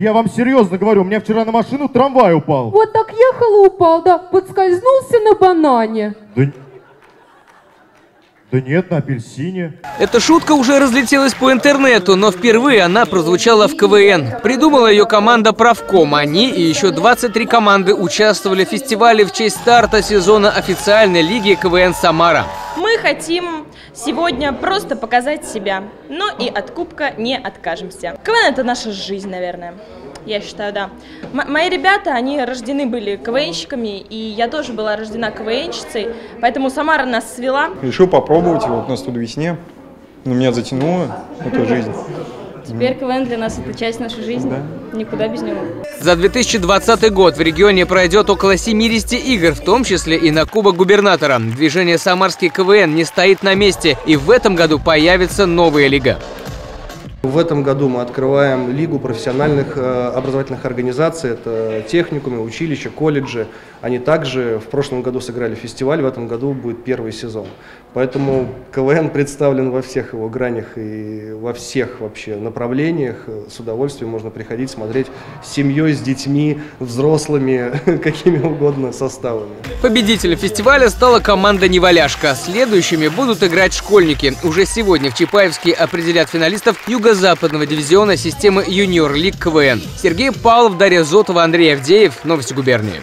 Я вам серьезно говорю, у меня вчера на машину трамвай упал. Вот так ехал и упал, да, подскользнулся на банане. Да, да нет, на апельсине. Эта шутка уже разлетелась по интернету, но впервые она прозвучала в КВН. Придумала ее команда «Правком». Они и еще 23 команды участвовали в фестивале в честь старта сезона официальной лиги КВН «Самара». Мы хотим сегодня просто показать себя, но и от кубка не откажемся. КВН это наша жизнь, наверное. Я считаю, да. М- мои ребята, они рождены были КВНщиками, и я тоже была рождена КВНщицей, поэтому Самара нас свела. Решил попробовать, вот на студ весне. Но меня затянуло эта жизнь. Теперь КВН для нас это часть нашей жизни, никуда без него. За 2020 год в регионе пройдет около 70 игр, в том числе и на Кубок губернатора. Движение «Самарский КВН» не стоит на месте, и в этом году появится новая лига. В этом году мы открываем Лигу профессиональных э, образовательных организаций. Это техникумы, училища, колледжи. Они также в прошлом году сыграли фестиваль, в этом году будет первый сезон. Поэтому КВН представлен во всех его гранях и во всех вообще направлениях. С удовольствием можно приходить, смотреть с семьей, с детьми, взрослыми, какими угодно составами. Победителем фестиваля стала команда «Неваляшка». Следующими будут играть школьники. Уже сегодня в Чапаевске определят финалистов турнира западного дивизиона системы юниор лиг КВН. Сергей Павлов, Дарья Зотова, Андрей Авдеев, Новости губернии.